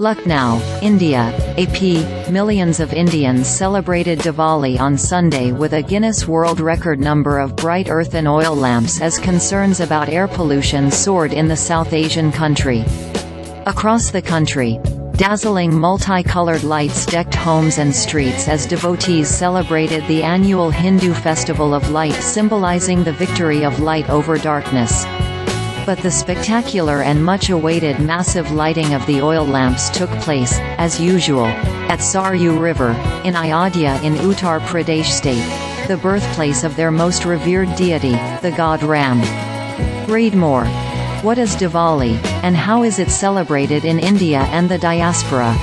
Lucknow, India, AP, millions of Indians celebrated Diwali on Sunday with a Guinness World Record number of bright earthen oil lamps as concerns about air pollution soared in the South Asian country. Across the country, dazzling multicolored lights decked homes and streets as devotees celebrated the annual Hindu Festival of Light symbolizing the victory of light over darkness. But the spectacular and much-awaited massive lighting of the oil lamps took place, as usual, at Saryu River, in Ayodhya in Uttar Pradesh state, the birthplace of their most revered deity, the god Ram. Read more. What is Diwali, and how is it celebrated in India and the diaspora?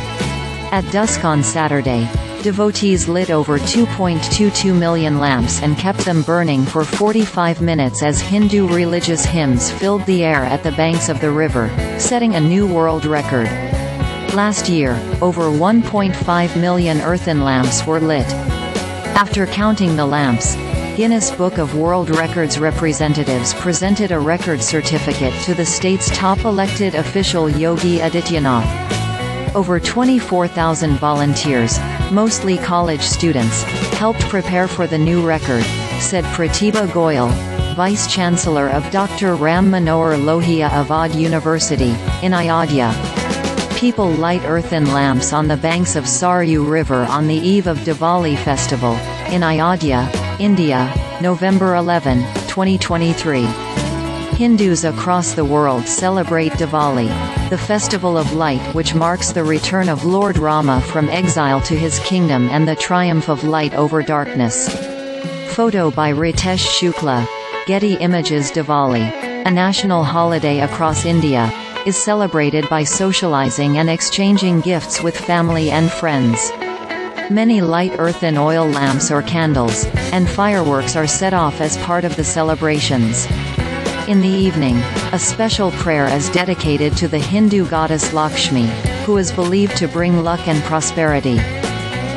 At dusk on Saturday, Devotees lit over 2.22 million lamps and kept them burning for 45 minutes as Hindu religious hymns filled the air at the banks of the river, setting a new world record. Last year, over 1.5 million earthen lamps were lit. After counting the lamps, Guinness Book of World Records representatives presented a record certificate to the state's top elected official Yogi Adityanath. Over 24,000 volunteers, mostly college students, helped prepare for the new record, said Pratibha Goyal, Vice-Chancellor of Dr. Ram Manohar Lohia Avadh University, in Ayodhya. People light earthen lamps on the banks of Saryu River on the eve of Diwali festival, in Ayodhya, India, November 11, 2023. Hindus across the world celebrate Diwali, the festival of light which marks the return of Lord Rama from exile to his kingdom and the triumph of light over darkness. Photo by Ritesh Shukla. Getty Images Diwali, a national holiday across India, is celebrated by socializing and exchanging gifts with family and friends. Many light earthen oil lamps or candles, and fireworks are set off as part of the celebrations. In the evening, a special prayer is dedicated to the Hindu goddess Lakshmi, who is believed to bring luck and prosperity.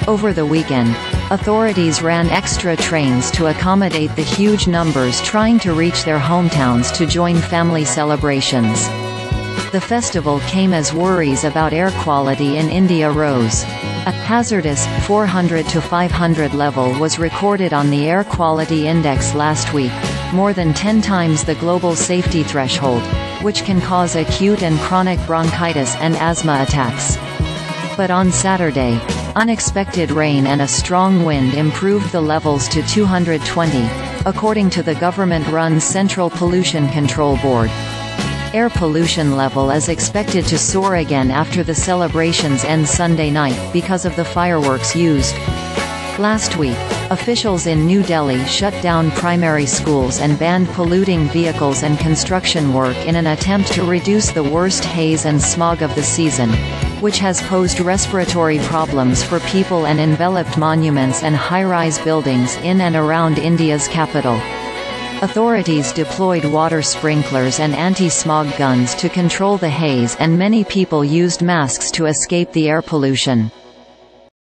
Over the weekend, authorities ran extra trains to accommodate the huge numbers trying to reach their hometowns to join family celebrations. The festival came as worries about air quality in India rose. A hazardous 400 to 500 level was recorded on the Air Quality Index last week, more than 10 times the global safety threshold, which can cause acute and chronic bronchitis and asthma attacks. But on Saturday, unexpected rain and a strong wind improved the levels to 220, according to the government-run Central Pollution Control Board. Air pollution level is expected to soar again after the celebrations end Sunday night, because of the fireworks used. Last week, officials in New Delhi shut down primary schools and banned polluting vehicles and construction work in an attempt to reduce the worst haze and smog of the season, which has posed respiratory problems for people and enveloped monuments and high-rise buildings in and around India's capital. Authorities deployed water sprinklers and anti-smog guns to control the haze and many people used masks to escape the air pollution.